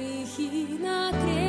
り開け